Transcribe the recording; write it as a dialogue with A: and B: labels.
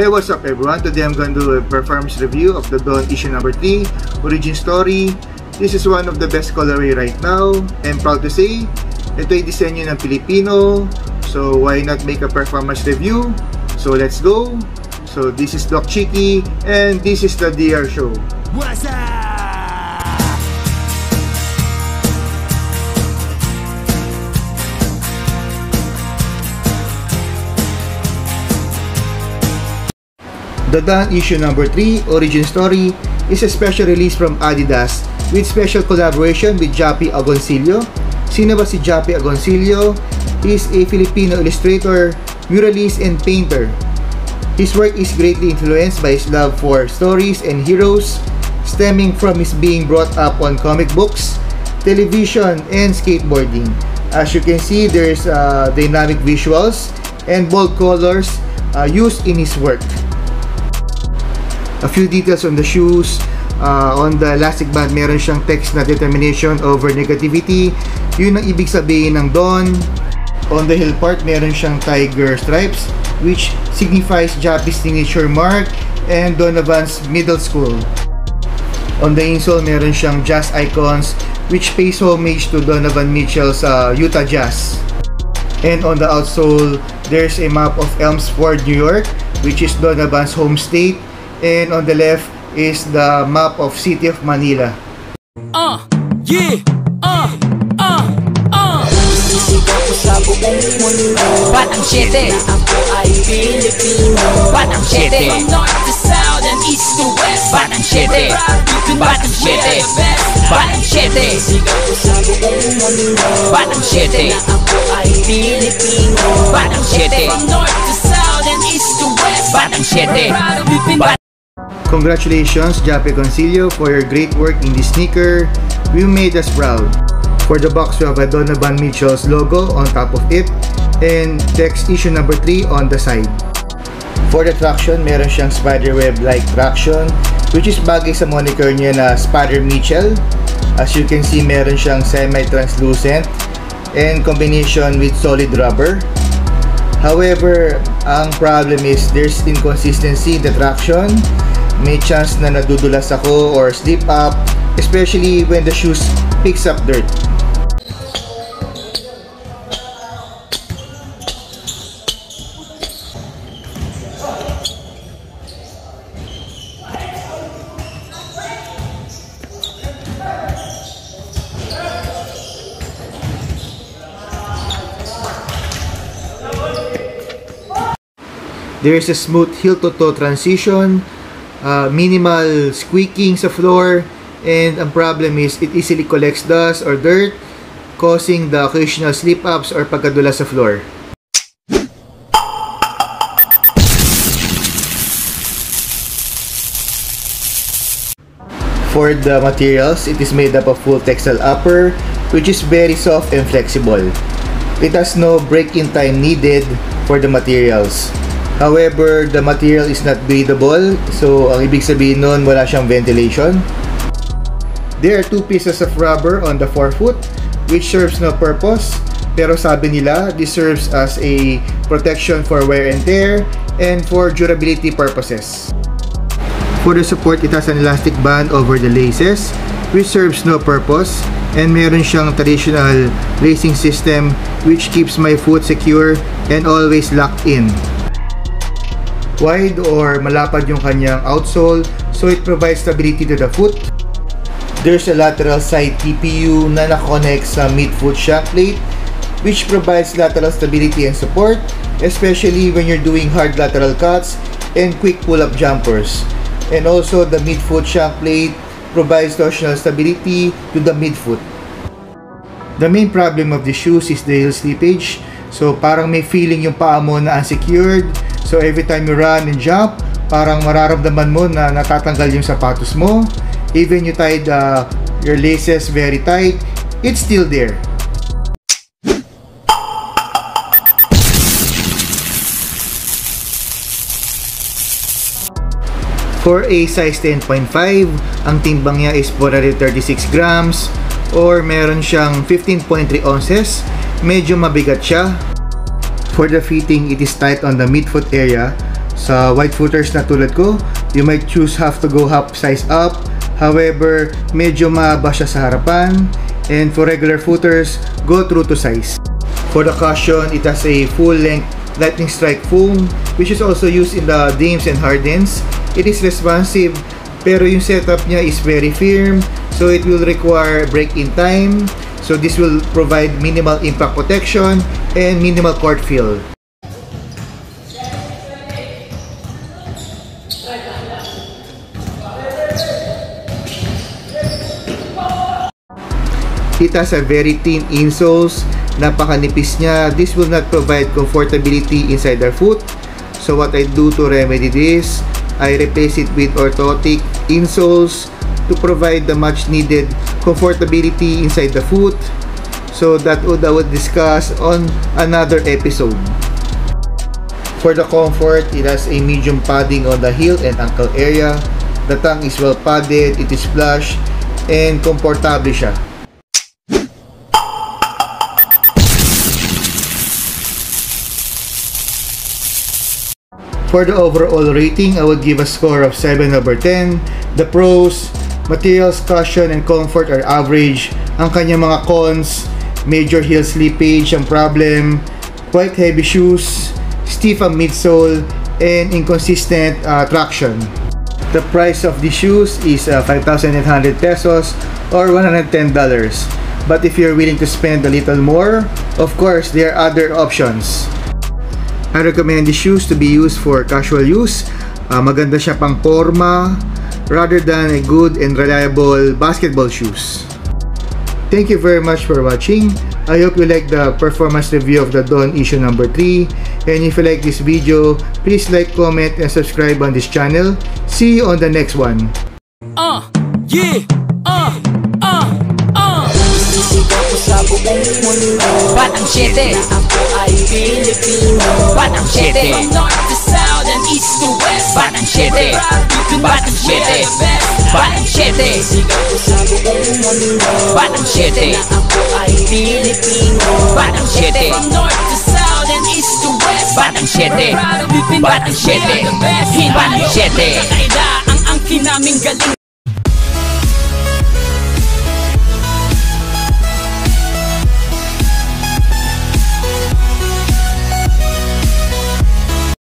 A: Hey, what's up everyone? Today I'm going to do a performance review of the Dawn issue number 3, Origin Story. This is one of the best colorway right now. I'm proud to say, ito ay disenyo ng Pilipino. So why not make a performance review? So let's go! So this is Doc Chiki and this is the DR Show.
B: What's up?
A: The Dawn issue number 3, Origin Story, is a special release from Adidas with special collaboration with Jappy Agoncillo. Sino ba si Jappy Agoncillo? Is a Filipino illustrator, muralist, and painter. His work is greatly influenced by his love for stories and heroes, stemming from his being brought up on comic books, television, and skateboarding. As you can see, there's uh, dynamic visuals and bold colors uh, used in his work. A few details on the shoes. Uh, on the elastic band, meron siyang text na determination over negativity. Yun ang ibig sabihin ng Dawn. On the heel part, meron siyang tiger stripes, which signifies Jappy's signature mark and Donovan's middle school. On the insole, meron siyang jazz icons, which pays homage to Donovan Mitchell's uh, Utah Jazz. And on the outsole, there's a map of Elmsford, New York, which is Donovan's home state. and on the left is the map of City of Manila.
B: Uh, yeah, uh, uh, uh.
A: Congratulations, Jape Concilio, for your great work in this sneaker. You made us proud. For the box, we have a Donovan Mitchell's logo on top of it and text issue number 3 on the side. For the traction, meron siyang spiderweb-like traction which is bagay sa moniker niya na Spider Mitchell. As you can see, meron siyang semi-translucent and combination with solid rubber. However, ang problem is there's inconsistency in the traction. May chance na nadudulas ako or slip up, especially when the shoes picks up dirt. There is a smooth heel-to-toe transition, uh, minimal squeaking sa floor, and ang problem is it easily collects dust or dirt, causing the occasional slip-ups or pagkadula sa floor. For the materials, it is made up of full textile upper, which is very soft and flexible. It has no break-in time needed for the materials. However, the material is not breathable, so ang ibig sabihin nun, wala siyang ventilation. There are two pieces of rubber on the forefoot, which serves no purpose, pero sabi nila, this serves as a protection for wear and tear and for durability purposes. For the support, it has an elastic band over the laces, which serves no purpose, and meron siyang traditional lacing system which keeps my foot secure and always locked in. Wide or malapad yung kanyang outsole, so it provides stability to the foot. There's a lateral side TPU na nakonect sa midfoot shock plate, which provides lateral stability and support, especially when you're doing hard lateral cuts and quick pull-up jumpers. And also, the midfoot shock plate provides torsional stability to the midfoot. The main problem of the shoes is the heel slippage. So, parang may feeling yung paa mo na unsecured. So, every time you run and jump, parang mararamdaman mo na natatanggal yung sapatos mo. Even you tied uh, your laces very tight, it's still there. For a size 10.5, ang timbang niya is 436 grams or meron siyang 15.3 ounces. Medyo mabigat siya. For the fitting, it is tight on the midfoot area. Sa white footers na tulad ko, you might choose have to go half size up. However, medyo mahaba siya sa harapan. And for regular footers, go true to size. For the cushion, it has a full-length lightning strike foam which is also used in the Dames and Hardens. It is responsive pero yung setup niya is very firm so it will require break-in time so this will provide minimal impact protection and minimal court feel. It has a very thin insoles, napakanipis niya. This will not provide comfortability inside our foot. So what I do to remedy this, I replace it with orthotic insoles to provide the much needed comfortability inside the foot. So that would I would discuss on another episode. For the comfort, it has a medium padding on the heel and ankle area. The tongue is well padded, it is plush, and komportable siya. For the overall rating, I would give a score of 7 over 10. The pros, materials, cushion, and comfort are average. Ang kanyang mga cons, major heel slippage ang problem, quite heavy shoes, stiff ang midsole, and inconsistent uh, traction. The price of the shoes is uh, 5,800 pesos or $110. But if you're willing to spend a little more, of course, there are other options. I recommend the shoes to be used for casual use. Uh, maganda siya pang forma rather than a good and reliable basketball shoes. Thank you very much for watching. I hope you like the performance review of the Dawn issue number 3. And if you like this video, please like, comment, and subscribe on this channel. See you on the next one.
B: Uh, yeah, uh, uh, uh.
C: Isisigaw ko sa buong mundo
B: Batang 7,
C: Ako ay Pilipino
B: Batang 7,
C: From north to south and east to west
B: Batang 7, Batang 7, Batang 7,
C: Isisigaw ko sa buong mundo
B: Batang 7,
C: Ako ay Pilipino
B: Batang 7,
C: From north to south and east to west
B: Batang 7, Batang 7, Batang 7.
C: Kakaida ang angkin naming galing